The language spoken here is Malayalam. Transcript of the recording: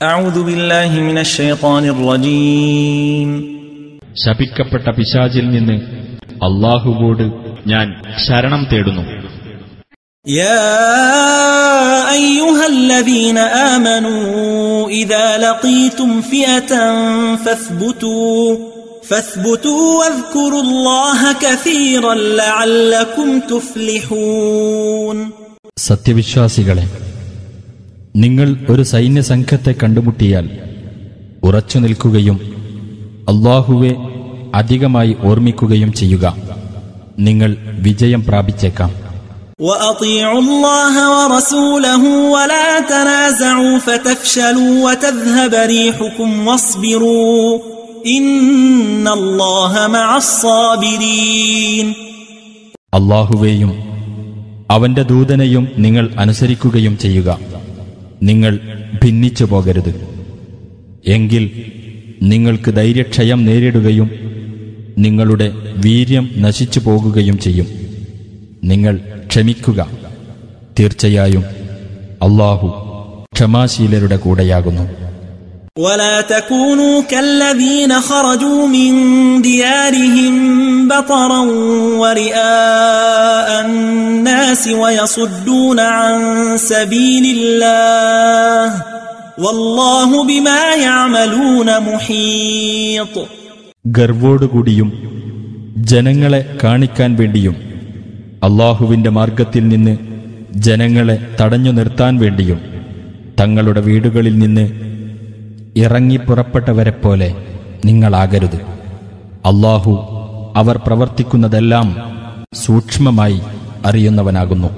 أعوذ بالله من الشيطان الرجيم ശപിക്കപ്പെട്ട പിശാചിൽ നിന്ന് അള്ളാഹുവോട് ഞാൻ ശരണം തേടുന്നു يا أيها الذين آمنوا إذا لقيتم فئة فاثبتوا فاثبتوا واذكروا الله كثيرا لعلكم تفلحون സത്യവിശ്വാസികളെ നിങ്ങൾ ഒരു സൈന്യസംഘത്തെ കണ്ടുമുട്ടിയാൽ ഉറച്ചു നിൽക്കുകയും അള്ളാഹുവെ അധികമായി ഓർമ്മിക്കുകയും ചെയ്യുക. നിങ്ങൾ വിജയം പ്രാപിച്ചേക്കാം. അള്ളാഹുവേയും അവന്റെ ദൂതനെയും നിങ്ങൾ അനുസരിക്കുകയും ചെയ്യുക. നിങ്ങൾ ഭിന്നിച്ചു പോകരുത് എങ്കിൽ നിങ്ങൾക്ക് ധൈര്യക്ഷയം നേരിടുകയും നിങ്ങളുടെ വീര്യം നശിച്ചു പോകുകയും ചെയ്യും നിങ്ങൾ ക്ഷമിക്കുക തീർച്ചയായും അള്ളാഹു ക്ഷമാശീലരുടെ കൂടെയാകുന്നു ولا تكونوا كالذين خرجوا من ديارهم بطرا ورئاء الناس ويصدون عن سبيل الله വല്ലാഹു ബിമാ യഅമലൂന മുഹീത് ഗർവോടുകൂടിയും ജനങ്ങളെ കാണിക്കാൻ വേണ്ടിയും അള്ളാഹുവിന്റെ മാർഗത്തിൽ നിന്ന് ജനങ്ങളെ തടഞ്ഞു നിർത്താൻ വേണ്ടിയും തങ്ങളുടെ വീടുകളിൽ നിന്ന് ഇറങ്ങി പുറപ്പെട്ടവരെ പോലെ നിങ്ങളാകരുത്. അള്ളാഹു അവർ പ്രവർത്തിക്കുന്നതെല്ലാം സൂക്ഷ്മമായി അറിയുന്നവനാകുന്നു.